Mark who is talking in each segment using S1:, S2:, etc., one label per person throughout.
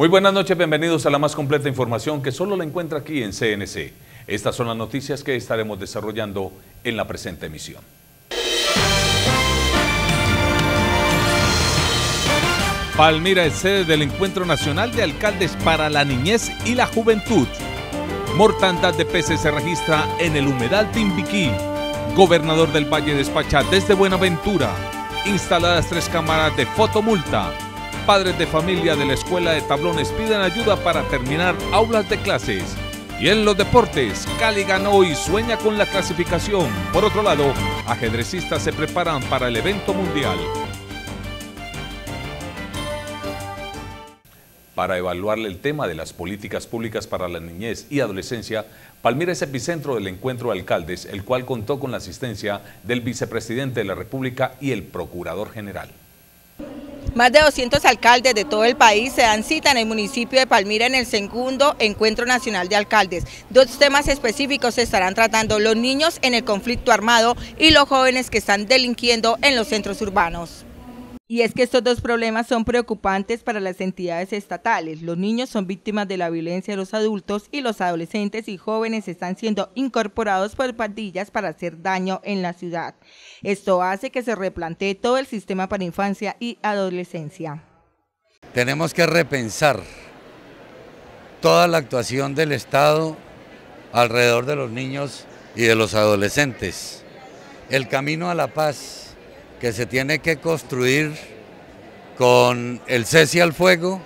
S1: Muy buenas noches, bienvenidos a la más completa información que solo la encuentra aquí en CNC. Estas son las noticias que estaremos desarrollando en la presente emisión. Palmira es sede del Encuentro Nacional de Alcaldes para la Niñez y la Juventud. Mortandad de peces se registra en el humedal Timbiquí. Gobernador del Valle despacha desde Buenaventura. Instaladas tres cámaras de fotomulta. Padres de familia de la escuela de tablones piden ayuda para terminar aulas de clases. Y en los deportes, Cali ganó y sueña con la clasificación. Por otro lado, ajedrecistas se preparan para el evento mundial. Para evaluar el tema de las políticas públicas para la niñez y adolescencia, Palmira es epicentro del encuentro de alcaldes, el cual contó con la asistencia del vicepresidente de la República y el procurador general.
S2: Más de 200 alcaldes de todo el país se dan cita en el municipio de Palmira en el segundo Encuentro Nacional de Alcaldes. Dos temas específicos se estarán tratando, los niños en el conflicto armado y los jóvenes que están delinquiendo en los centros urbanos. Y es que estos dos problemas son preocupantes para las entidades estatales. Los niños son víctimas de la violencia de los adultos y los adolescentes y jóvenes están siendo incorporados por pandillas para hacer daño en la ciudad. Esto hace que se replantee todo el sistema para infancia y adolescencia.
S3: Tenemos que repensar toda la actuación del Estado alrededor de los niños y de los adolescentes. El camino a la paz que se tiene que construir con el cese al fuego,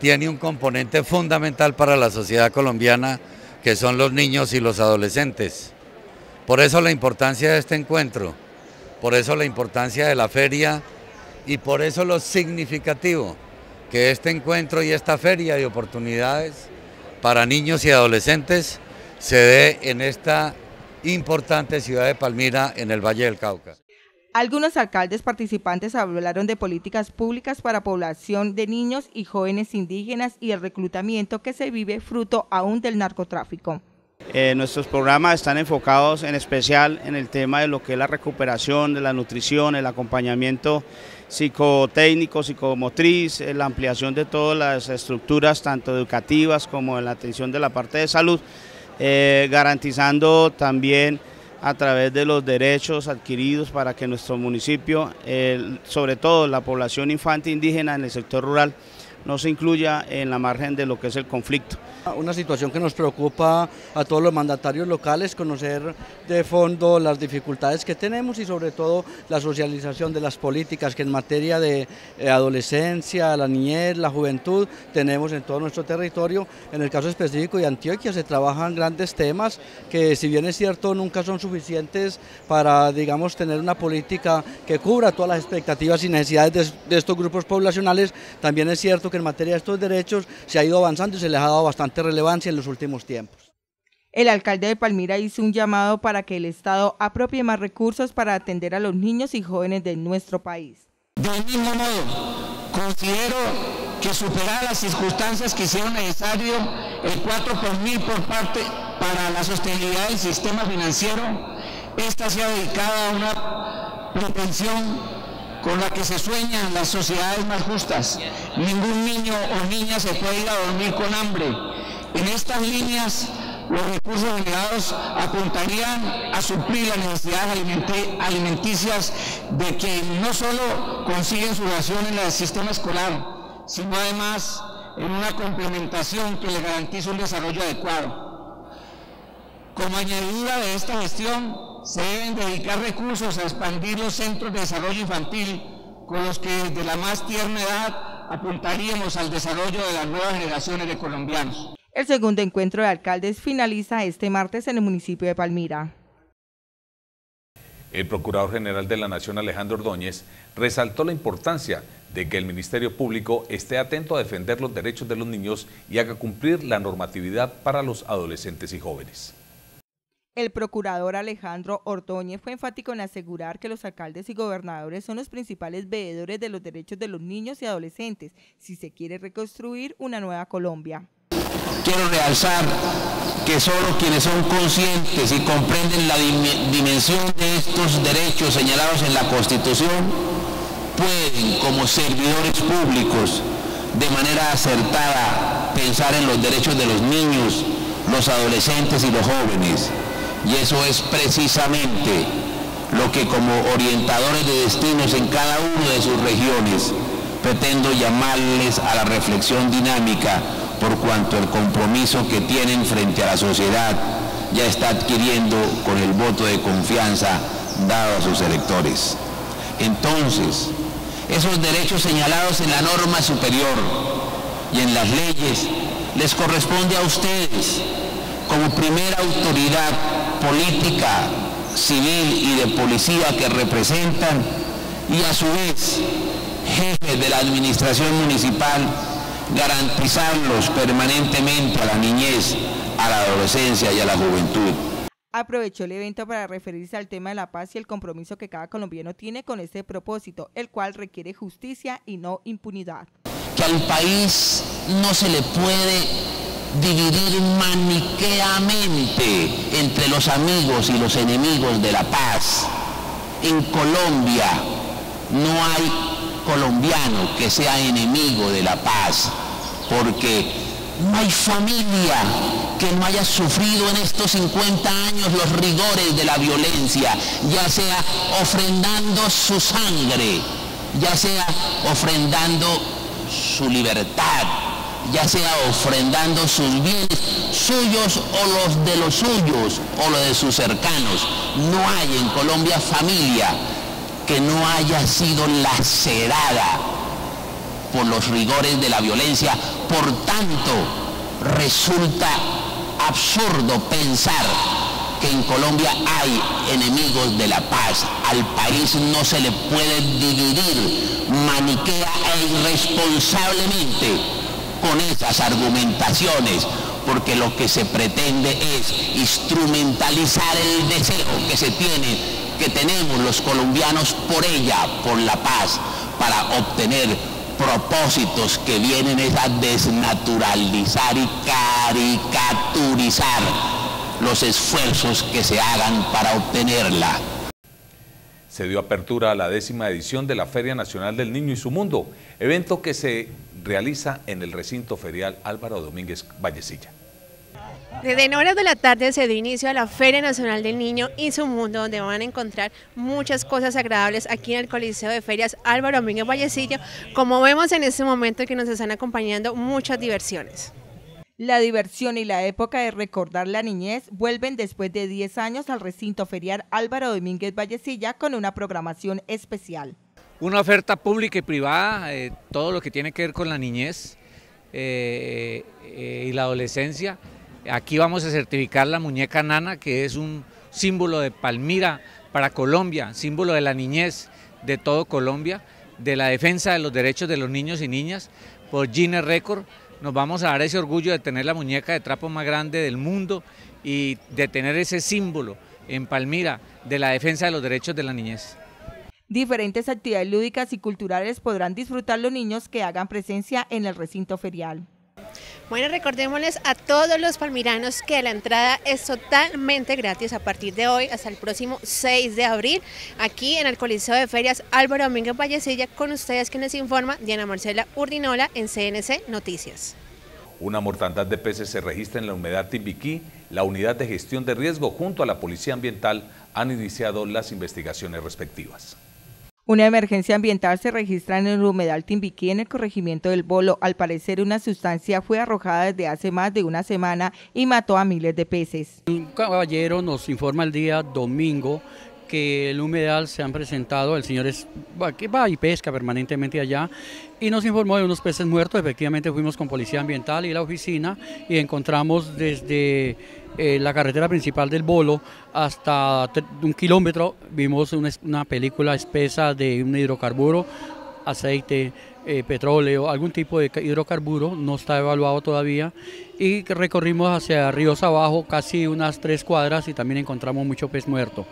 S3: tiene un componente fundamental para la sociedad colombiana, que son los niños y los adolescentes. Por eso la importancia de este encuentro, por eso la importancia de la feria y por eso lo significativo que este encuentro y esta feria de oportunidades para niños y adolescentes se dé en esta importante ciudad de Palmira en el Valle del Cauca.
S2: Algunos alcaldes participantes hablaron de políticas públicas para población de niños y jóvenes indígenas y el reclutamiento que se vive fruto aún del narcotráfico.
S4: Eh, nuestros programas están enfocados en especial en el tema de lo que es la recuperación, de la nutrición, el acompañamiento psicotécnico, psicomotriz, eh, la ampliación de todas las estructuras, tanto educativas como en la atención de la parte de salud, eh, garantizando también a través de los derechos adquiridos para que nuestro municipio, sobre todo la población infante indígena en el sector rural, no se incluya en la margen de lo que es el conflicto.
S5: Una situación que nos preocupa a todos los mandatarios locales, conocer de fondo las dificultades que tenemos y sobre todo la socialización de las políticas que en materia de eh, adolescencia, la niñez, la juventud tenemos en todo nuestro territorio. En el caso específico de Antioquia se trabajan grandes temas que si bien es cierto nunca son suficientes para digamos tener una política que cubra todas las expectativas y necesidades de, de estos grupos poblacionales, también es cierto que en materia de estos derechos se ha ido avanzando y se les ha dado bastante relevancia en los últimos tiempos.
S2: El alcalde de Palmira hizo un llamado para que el Estado apropie más recursos para atender a los niños y jóvenes de nuestro país.
S6: Del mismo modo, considero que superar las circunstancias que hicieron necesario el 4 por mil por parte para la sostenibilidad del sistema financiero, esta sea dedicada a una propensión con la que se sueñan las sociedades más justas. Ningún niño o niña se puede ir a dormir con hambre. En estas líneas, los recursos generados apuntarían a suplir las necesidades alimenticias de quien no solo consiguen su ración en el sistema escolar, sino además en una complementación que le garantice un desarrollo adecuado. Como añadidura de esta gestión, se deben dedicar recursos a expandir los centros de desarrollo infantil con los que desde la más tierna edad apuntaríamos al desarrollo de las nuevas generaciones de colombianos.
S2: El segundo encuentro de alcaldes finaliza este martes en el municipio de Palmira.
S1: El Procurador General de la Nación, Alejandro Ordóñez, resaltó la importancia de que el Ministerio Público esté atento a defender los derechos de los niños y haga cumplir la normatividad para los adolescentes y jóvenes.
S2: El procurador Alejandro Ordóñez fue enfático en asegurar que los alcaldes y gobernadores son los principales veedores de los derechos de los niños y adolescentes si se quiere reconstruir una nueva Colombia.
S6: Quiero realzar que solo quienes son conscientes y comprenden la dimensión de estos derechos señalados en la Constitución pueden, como servidores públicos,
S7: de manera acertada pensar en los derechos de los niños, los adolescentes y los jóvenes. Y eso es precisamente lo que como orientadores de destinos en cada una de sus regiones pretendo llamarles a la reflexión dinámica por cuanto el compromiso que tienen frente a la sociedad ya está adquiriendo con el voto de confianza dado a sus electores. Entonces, esos derechos señalados en la norma superior y en las leyes les corresponde a ustedes como primera autoridad política, civil y de policía que representan y a su vez jefes de la administración municipal garantizarlos permanentemente a la niñez, a la adolescencia y a la juventud.
S2: Aprovechó el evento para referirse al tema de la paz y el compromiso que cada colombiano tiene con este propósito, el cual requiere justicia y no impunidad.
S7: Que al país no se le puede dividir maniqueamente entre los amigos y los enemigos de la paz. En Colombia no hay colombiano que sea enemigo de la paz, porque no hay familia que no haya sufrido en estos 50 años los rigores de la violencia, ya sea ofrendando su sangre, ya sea ofrendando su libertad, ya sea ofrendando sus bienes suyos o los de los suyos o los de sus cercanos. No hay en Colombia familia que no haya sido lacerada por los rigores de la violencia. Por tanto, resulta absurdo pensar que en Colombia hay enemigos de la paz. Al país no se le puede dividir maniquea e irresponsablemente con esas argumentaciones, porque lo que se pretende es instrumentalizar el deseo que se tiene que tenemos los colombianos por ella, por la paz, para obtener propósitos que vienen a desnaturalizar y caricaturizar los esfuerzos que se hagan para obtenerla.
S1: Se dio apertura a la décima edición de la Feria Nacional del Niño y su Mundo, evento que se realiza en el recinto ferial Álvaro Domínguez Vallecilla.
S8: Desde horas de la tarde se dio inicio a la Feria Nacional del Niño y su Mundo, donde van a encontrar muchas cosas agradables aquí en el Coliseo de Ferias Álvaro Domínguez Vallecillo, como vemos en este momento que nos están acompañando muchas diversiones.
S2: La diversión y la época de recordar la niñez vuelven después de 10 años al recinto ferial Álvaro Domínguez Vallecilla con una programación especial.
S9: Una oferta pública y privada, eh, todo lo que tiene que ver con la niñez eh, eh, y la adolescencia, Aquí vamos a certificar la muñeca nana, que es un símbolo de Palmira para Colombia, símbolo de la niñez de todo Colombia, de la defensa de los derechos de los niños y niñas. Por Gine Record nos vamos a dar ese orgullo de tener la muñeca de trapo más grande del mundo y de tener ese símbolo en Palmira de la defensa de los derechos de la niñez.
S2: Diferentes actividades lúdicas y culturales podrán disfrutar los niños que hagan presencia en el recinto ferial.
S8: Bueno, recordémosles a todos los palmiranos que la entrada es totalmente gratis a partir de hoy hasta el próximo 6 de abril, aquí en el Coliseo de Ferias Álvaro Domínguez Vallecilla, con ustedes quienes informa Diana Marcela Urdinola en CNC Noticias.
S1: Una mortandad de peces se registra en la humedad Timbiquí. La unidad de gestión de riesgo junto a la Policía Ambiental han iniciado las investigaciones respectivas.
S2: Una emergencia ambiental se registra en el humedal Timbiquí en el corregimiento del Bolo. Al parecer una sustancia fue arrojada desde hace más de una semana y mató a miles de peces.
S10: Un caballero nos informa el día domingo que el humedal se han presentado, el señor es, que va y pesca permanentemente allá, y nos informó de unos peces muertos. Efectivamente fuimos con Policía Ambiental y la oficina y encontramos desde eh, la carretera principal del Bolo hasta un kilómetro, vimos una, película espesa de un hidrocarburo, aceite, eh, petróleo, algún tipo de hidrocarburo, no está evaluado todavía, y recorrimos hacia ríos abajo casi unas tres cuadras y también encontramos mucho pez muerto.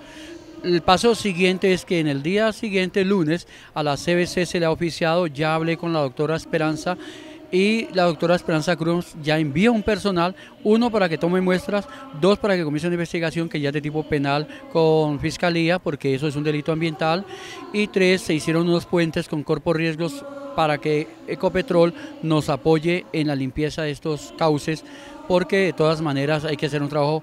S10: El paso siguiente es que en el día siguiente, lunes, a la CBC se le ha oficiado, ya hablé con la doctora Esperanza y la doctora Esperanza Cruz ya envía un personal, uno para que tome muestras, dos para que comience una investigación que ya es de tipo penal con fiscalía, porque eso es un delito ambiental, y tres, se hicieron unos puentes con cuerpos riesgos para que Ecopetrol nos apoye en la limpieza de estos cauces, porque de todas maneras hay que hacer un trabajo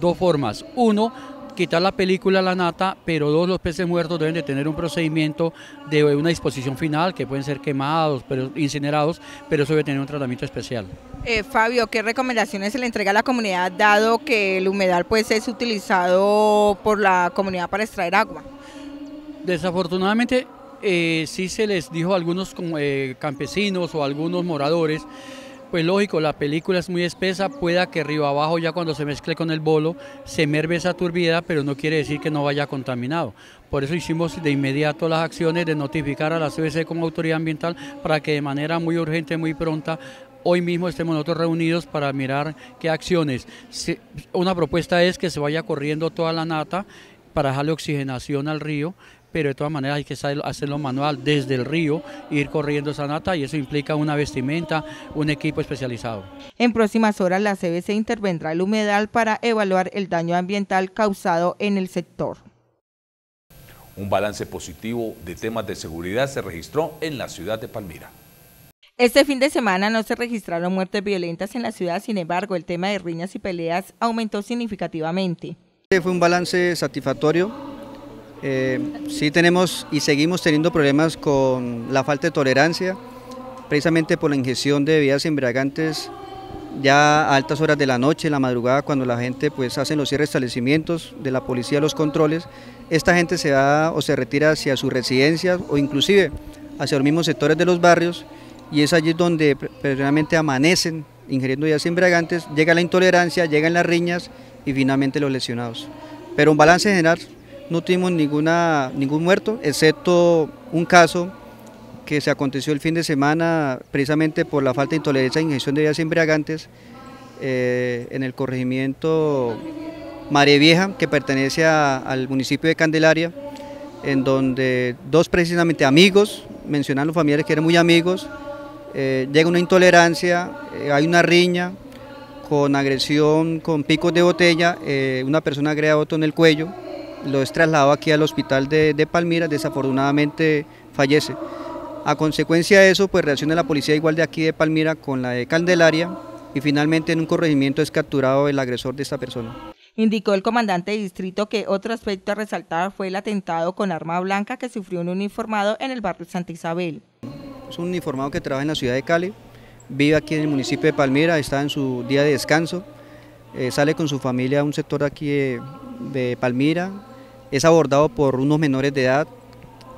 S10: dos formas. Uno, quitar la película a la nata, pero dos, los peces muertos deben de tener un procedimiento de una disposición final, que pueden ser quemados, pero incinerados, pero eso debe tener un tratamiento especial.
S2: Eh, Fabio, ¿qué recomendaciones se le entrega a la comunidad dado que el humedal pues es utilizado por la comunidad para extraer agua?
S10: Desafortunadamente eh, sí se les dijo a algunos eh, campesinos o a algunos moradores pues lógico, la película es muy espesa, pueda que río abajo ya cuando se mezcle con el bolo se merve esa turbidez, pero no quiere decir que no vaya contaminado. Por eso hicimos de inmediato las acciones de notificar a la CBC como autoridad ambiental para que de manera muy urgente, muy pronta, hoy mismo estemos nosotros reunidos para mirar qué acciones. Una propuesta es que se vaya corriendo toda la nata para dejarle oxigenación al río, pero de todas maneras hay que hacerlo manual desde el río, ir corriendo esa nata y eso implica una vestimenta, un equipo especializado.
S2: En próximas horas la CBC intervendrá el humedal para evaluar el daño ambiental causado en el sector.
S1: Un balance positivo de temas de seguridad se registró en la ciudad de Palmira.
S2: Este fin de semana no se registraron muertes violentas en la ciudad, sin embargo, el tema de riñas y peleas aumentó significativamente.
S11: Fue un balance satisfactorio eh, sí tenemos y seguimos teniendo problemas con la falta de tolerancia, precisamente por la ingestión de bebidas embriagantes ya a altas horas de la noche, en la madrugada, cuando la gente pues hace los cierres de establecimientos de la policía, los controles, esta gente se va o se retira hacia sus residencias o inclusive hacia los mismos sectores de los barrios y es allí donde realmente amanecen ingiriendo bebidas embriagantes, llega la intolerancia, llegan las riñas y finalmente los lesionados. Pero un balance general no tuvimos ningún muerto, excepto un caso que se aconteció el fin de semana precisamente por la falta de intolerancia e ingestión de bebidas embriagantes eh, en el corregimiento María Vieja, que pertenece al municipio de Candelaria, en donde dos precisamente amigos, mencionan los familiares que eran muy amigos, eh, llega una intolerancia, eh, hay una riña con agresión con picos de botella, una persona agrega a otro en el cuello, lo es trasladado aquí al hospital de, Palmira, desafortunadamente fallece. A consecuencia de eso, pues reacciona la policía igual de aquí de Palmira con la de Candelaria y finalmente en un corregimiento es capturado el agresor de esta persona.
S2: Indicó el comandante de distrito que otro aspecto a resaltar fue el atentado con arma blanca que sufrió un uniformado en el barrio Santa Isabel.
S11: Es un uniformado que trabaja en la ciudad de Cali, vive aquí en el municipio de Palmira, está en su día de descanso, eh, sale con su familia a un sector aquí de Palmira, es abordado por unos menores de edad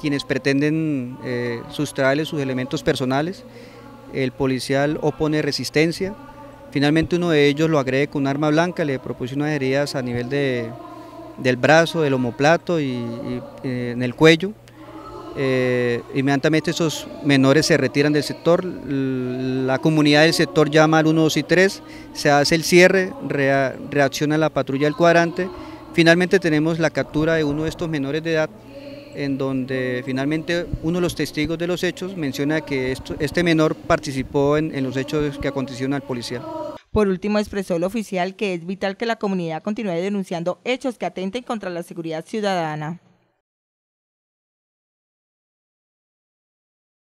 S11: quienes pretenden eh, sustraerle sus elementos personales. El policial opone resistencia. Finalmente uno de ellos lo agrede con un arma blanca, le unas heridas a nivel de, del brazo, del homoplato y, eh, en el cuello. Eh, inmediatamente esos menores se retiran del sector, la comunidad del sector llama al 1, 2 y 3, se hace el cierre, reacciona la patrulla del cuadrante Finalmente tenemos la captura de uno de estos menores de edad, en donde finalmente uno de los testigos de los hechos menciona que este menor participó en, los hechos que acontecieron al policial.
S2: Por último, expresó el oficial que es vital que la comunidad continúe denunciando hechos que atenten contra la seguridad ciudadana.